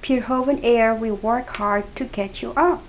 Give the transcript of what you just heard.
Pure Air will work hard to get you up.